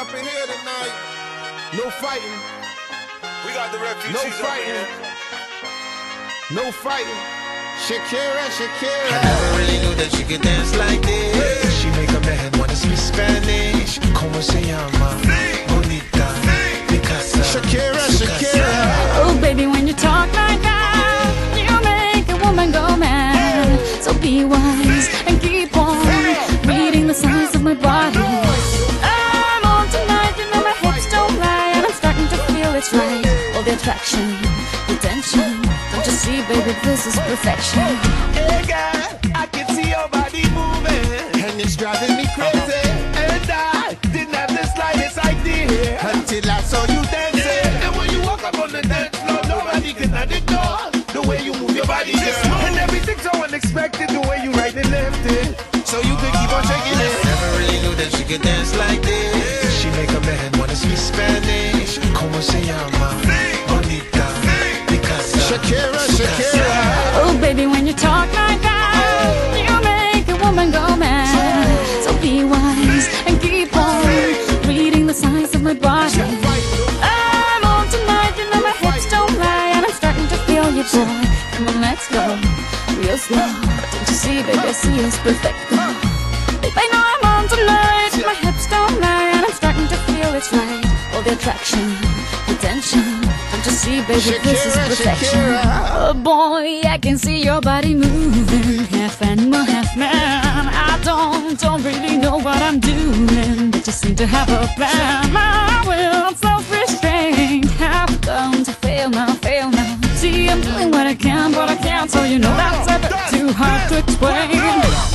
up in here tonight. No fighting. We got the refugees No fighting. No fighting. Shakira, Shakira. I never really knew that she could dance like this. She make a man wanna speak Spanish. Como se llama? Bonita. Picasa. Shakira, Shakira. Oh, baby, when you talk like that, you make a woman go mad. So be wise and keep on reading the signs of my body. The attraction, the tension. Don't you see, baby, this is perfection. Hey girl, I can see your body moving. And it's driving me crazy. And I didn't have the slightest idea. Until I saw you dancing. And when you walk up on the dance floor, nobody can ignore the way you move your body, girl. And everything's so unexpected, the way you right and left it. So you could keep on shaking it. Never really knew that she could dance like this. She make a man wanna speak Spanish. Como se llama? Shakira, Shakira. Oh, baby, when you talk like that, you make a woman go mad. So be wise and keep on reading the signs of my body. I'm on tonight, you know my hips don't lie, and I'm starting to feel you, boy. Come on, let's go, real slow. Don't you see, baby, I see it's perfect. Babe, I know I'm on tonight, my hips don't lie, and I'm starting to feel it's right. All the attraction, the tension. You see, baby, this is perfection. Shakira. Oh boy, I can see your body moving, half animal, half man. I don't, don't really know what I'm doing, but just seem to have a plan. My will, self-restraint, have come to fail now, fail now. See, I'm doing what I can, but I can't, so you know that's a bit too hard to explain.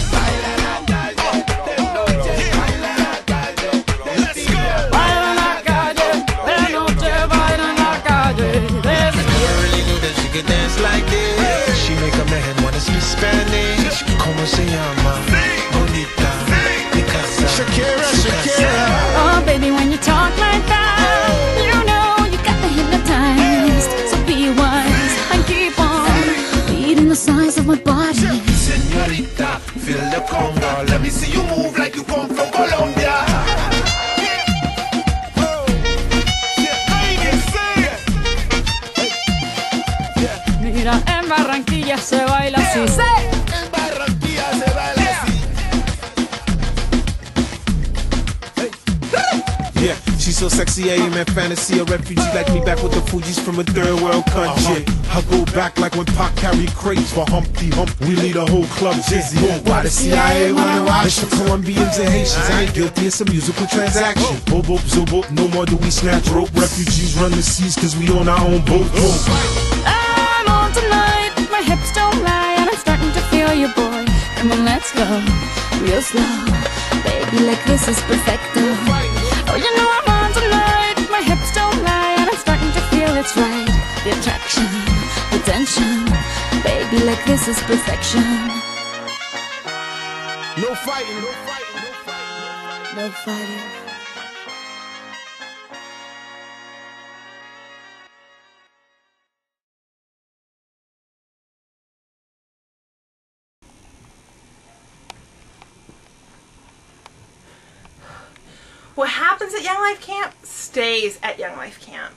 Let me see you move like you come from Colombia. Mira, en Barranquilla se baila así. So sexy, I am in fantasy. A refugee like me back with the Fugees from a third world country. I go back like when Pac carried crates for Humpty Hump. We lead a whole club dizzy. Oh, why the CIA wanna watch the Colombians and Haitians? I ain't guilty, it's a musical transaction. Boop, boop, zoop, boop, no more do we snatch rope. Refugees run the seas cause we own our own boat. I'm on tonight, my hips don't lie, and I'm starting to feel you, boy. Come on, let's go, real slow. Baby, like this is perfecto. Oh, you know I'm attraction, the tension. Baby, like this is perfection. No fighting. No fighting. No fighting. No fighting. What happens at Young Life Camp stays at Young Life Camp.